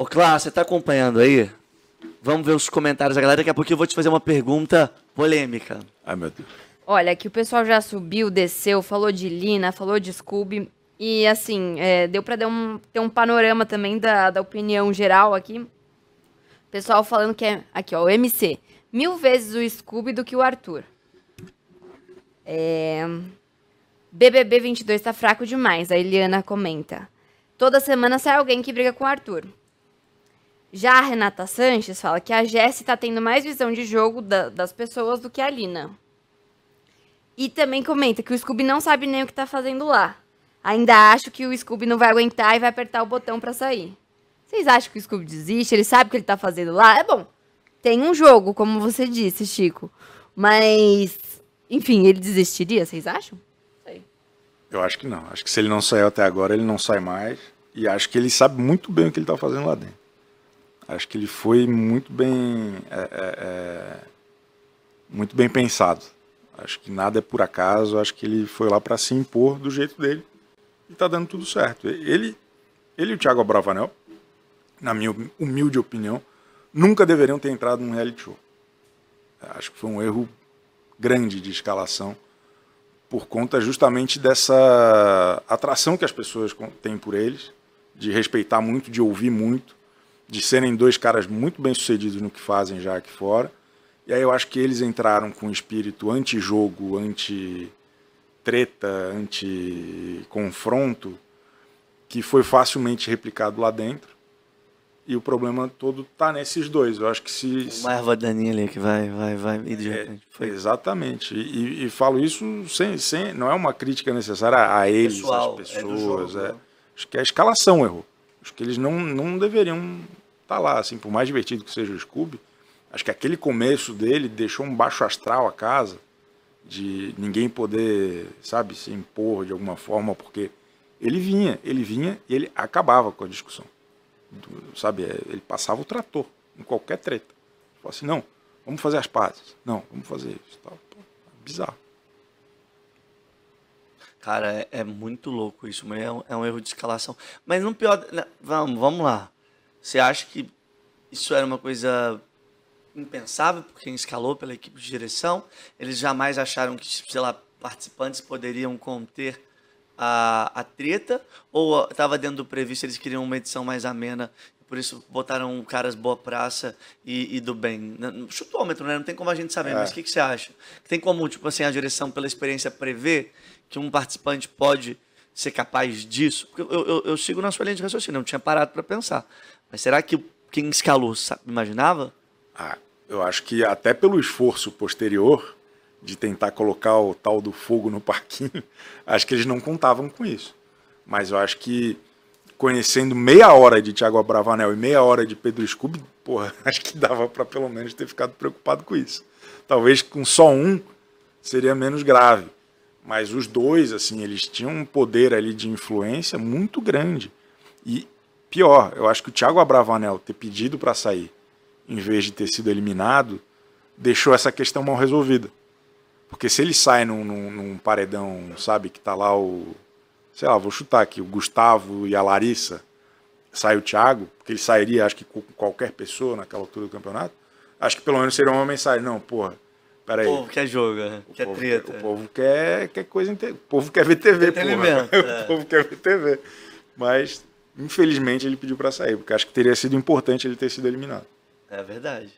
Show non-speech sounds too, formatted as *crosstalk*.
Ô, Cláudio, você tá acompanhando aí? Vamos ver os comentários da galera. Daqui a pouco eu vou te fazer uma pergunta polêmica. Ai, meu Deus. Olha, que o pessoal já subiu, desceu, falou de Lina, falou de Scooby. E assim, é, deu pra um, ter um panorama também da, da opinião geral aqui. Pessoal falando que é. Aqui, ó, o MC. Mil vezes o Scooby do que o Arthur. É. BBB 22 tá fraco demais, a Eliana comenta. Toda semana sai alguém que briga com o Arthur. Já a Renata Sanches fala que a Jessie tá tendo mais visão de jogo da- das pessoas do que a Lina. E também comenta que o Scooby não sabe nem o que tá fazendo lá. Ainda acho que o Scooby não vai aguentar e vai apertar o botão pra sair. Vocês acham que o Scooby desiste? Ele sabe o que ele tá fazendo lá? É bom. Tem um jogo, como você disse, Chico. Mas, enfim, ele desistiria, vocês acham? Sei. Eu acho que não. Acho que se ele não saiu até agora, ele não sai mais. E acho que ele sabe muito bem o que ele está fazendo lá dentro. Acho que ele foi muito bem. é, é, é, muito bem pensado. Acho que nada é por acaso. Acho que ele foi lá para se impor do jeito dele. E tá dando tudo certo. Ele, ele e o Thiago Abravanel, na minha humilde opinião, nunca deveriam ter entrado num reality show. Acho que foi um erro grande de escalação por conta justamente dessa atração que as pessoas têm por eles, de respeitar muito, de ouvir muito, de serem dois caras muito bem sucedidos no que fazem já aqui fora. E aí eu acho que eles entraram com um espírito anti-jogo, anti-treta, anti-confronto, que foi facilmente replicado lá dentro. E o problema todo tá nesses dois. Eu acho que se, Uma erva daninha ali que vai, vai, vai. E de repente foi. Exatamente. E, e falo isso sem, sem. Não é uma crítica necessária a eles, Pessoal, às é pessoas. jogo, é. né? Acho que a escalação errou. Acho que eles não, não deveriam estar lá, assim, por mais divertido que seja o Scooby. Acho que aquele começo dele deixou um baixo astral a casa, de ninguém poder, sabe, se impor de alguma forma, porque ele vinha, ele vinha e ele acabava com a discussão. Do- sabe, é, ele passava o trator em qualquer treta. Falava assim, não, vamos fazer as pazes. Não, vamos fazer isso. Tal. Pô, bizarro. Cara, é, é muito louco isso, é um, é um erro de escalação. Mas no pior. né, Vamos, vamos lá. Você acha que isso era uma coisa impensável por quem escalou pela equipe de direção? Eles jamais acharam que, sei lá, participantes poderiam conter a, a treta? Ou estava dentro do previsto, eles queriam uma edição mais amena, por isso botaram caras boa praça e, e do bem? Chutômetro, né? Não tem como a gente saber, É. mas o que, que você acha? Tem como, tipo assim, a direção, pela experiência, prever que um participante pode ser capaz disso? Porque eu, eu, eu sigo na sua linha de raciocínio, eu não tinha parado para pensar. Mas será que quem escalou sabe, imaginava? Ah, eu acho que até pelo esforço posterior de tentar colocar o tal do fogo no parquinho, *laughs* acho que eles não contavam com isso. Mas eu acho que conhecendo meia hora de Thiago Abravanel e meia hora de Pedro Scooby, porra, *laughs* acho que dava para pelo menos ter ficado preocupado com isso. Talvez com só um seria menos grave. Mas os dois, assim, eles tinham um poder ali de influência muito grande. E pior, eu acho que o Thiago Abravanel ter pedido para sair em vez de ter sido eliminado, deixou essa questão mal resolvida. Porque se ele sai num, num- num paredão, sabe, que tá lá o. Sei lá, vou chutar aqui, o Gustavo e a Larissa, sai o Thiago, porque ele sairia, acho que com qualquer pessoa naquela altura do campeonato, acho que pelo menos seria uma mensagem, não, porra, peraí. O povo quer jogo, né? Quer povo treta. Quer, o povo quer, quer coisa. inte- O povo quer ver TV, porra. *laughs* É. O povo quer ver TV. Mas, infelizmente, ele pediu pra sair, porque acho que teria sido importante ele ter sido eliminado. É verdade.